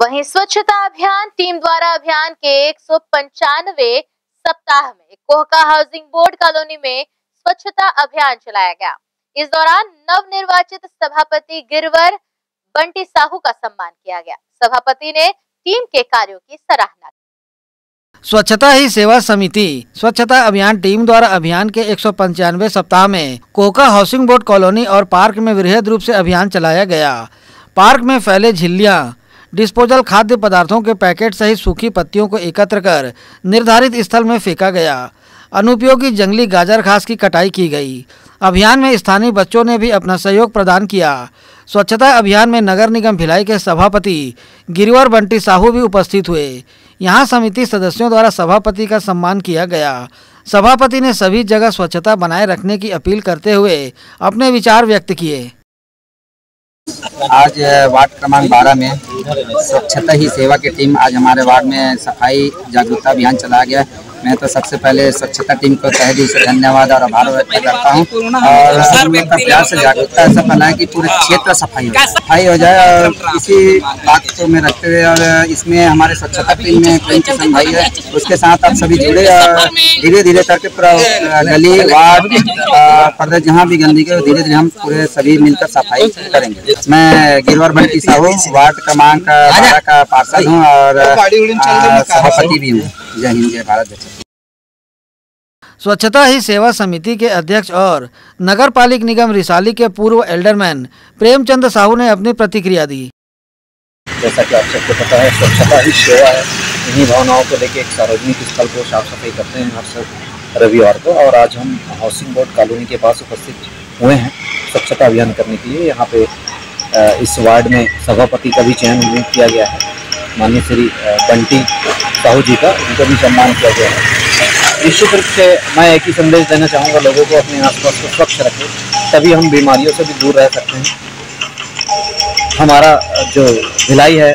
वहीं स्वच्छता अभियान टीम द्वारा अभियान के एक सौ पंचानवे सप्ताह में कोहका हाउसिंग बोर्ड कॉलोनी में स्वच्छता अभियान चलाया गया। इस दौरान नव निर्वाचित सभापति गिरवर बंटी साहू का सम्मान किया गया। सभापति ने टीम के कार्यों की सराहना स्वच्छता ही सेवा समिति, स्वच्छता अभियान टीम द्वारा अभियान के एक सौ पंचानवे सप्ताह में कोका हाउसिंग बोर्ड कॉलोनी और पार्क में वृहद रूप से अभियान चलाया गया। पार्क में फैले झिल्लियाँ डिस्पोजल खाद्य पदार्थों के पैकेट सहित सूखी पत्तियों को एकत्र कर निर्धारित स्थल में फेंका गया। अनुपयोगी जंगली गाजर घास की कटाई की गई। अभियान में स्थानीय बच्चों ने भी अपना सहयोग प्रदान किया। स्वच्छता अभियान में नगर निगम भिलाई के सभापति गिरिवर बंटी साहू भी उपस्थित हुए। यहाँ समिति सदस्यों द्वारा सभापति का सम्मान किया गया। सभापति ने सभी जगह स्वच्छता बनाए रखने की अपील करते हुए अपने विचार व्यक्त किए। आज वार्ड क्रमांक 12 में स्वच्छता ही सेवा की टीम आज हमारे वार्ड में सफ़ाई जागरूकता अभियान चलाया गया मैं तो सबसे पहले स्वच्छता टीम को तह दिल से धन्यवाद और आभार व्यक्त करता हूँ। और हम लोग का प्रयास से जागरूकता ऐसा फैलाए कि पूरे क्षेत्र सफ़ाई हो सफ़ाई हो जाए और इसी बात को मैं रखते हुए और इसमें हमारे स्वच्छता टीम में प्रेम किसान भाई है उसके साथ आप सभी जुड़े और धीरे धीरे करके पूरा गली वार्ड प्रदेश जहाँ भी गंदगी है धीरे धीरे हम पूरे सभी मिलकर सफ़ाई करेंगे। मैं गिरवर भट्टी साहू वार्ड क्रमांक बारह का पार्षद हूँ और सभापति भी हूँ। जय हिंद जय भारत स्वच्छता ही सेवा समिति के अध्यक्ष और नगर पालिक निगम रिसाली के पूर्व एल्डरमैन प्रेमचंद साहू ने अपनी प्रतिक्रिया दी। जैसा कि आप सबको पता है स्वच्छता ही सेवा है। इन्हीं भावनाओं को लेकर एक सार्वजनिक स्थल को साफ़ सफ़ाई करते हैं हर सब रविवार को और आज हम हाउसिंग बोर्ड कॉलोनी के पास उपस्थित हुए हैं स्वच्छता अभियान करने के लिए। यहाँ पे इस वार्ड में सभापति का भी चयन किया गया है। माननीय श्री बंटी साहू जी का, उनको भी सम्मान किया गया है। निश्चित रूप से मैं एक ही संदेश देना चाहूँगा लोगों को, अपने आसपास को स्वच्छ रखें, तभी हम बीमारियों से भी दूर रह सकते हैं। हमारा जो भिलाई है,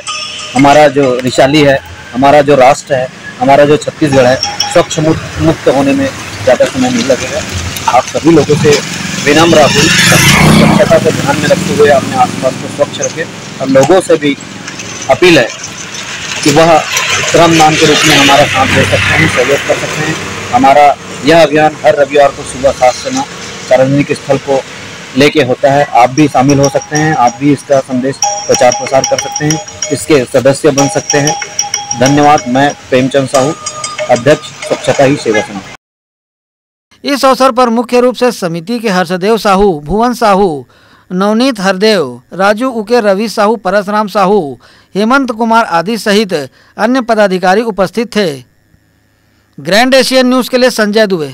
हमारा जो रिशाली है, हमारा जो राष्ट्र है, हमारा जो छत्तीसगढ़ है, स्वच्छ मुक्त होने में ज़्यादा समय नहीं लगेगा। आप सभी लोगों से विनम्र अपील स्वच्छता को ध्यान में रखते हुए अपने आसपास को स्वच्छ रखें और लोगों से भी अपील है कि वह श्रमदान के रूप में हमारा साथ दे सकते हैं, सहयोग कर सकते हैं। हमारा यह अभियान हर रविवार को सुबह सात से नौ सार्वजनिक स्थल को लेके होता है। आप भी शामिल हो सकते हैं, आप भी इसका संदेश प्रचार प्रसार कर सकते हैं, इसके सदस्य बन सकते हैं। धन्यवाद, मैं प्रेमचंद साहू, अध्यक्ष स्वच्छता ही सेवा समिति। इस अवसर पर मुख्य रूप से समिति के हर्षदेव साहू, भुवन साहू नवनीत हरदेव, राजू उके रवि साहू परसराम साहू, हेमंत कुमार आदि सहित अन्य पदाधिकारी उपस्थित थे। ग्रैंड एशियन न्यूज़ के लिए संजय दुबे।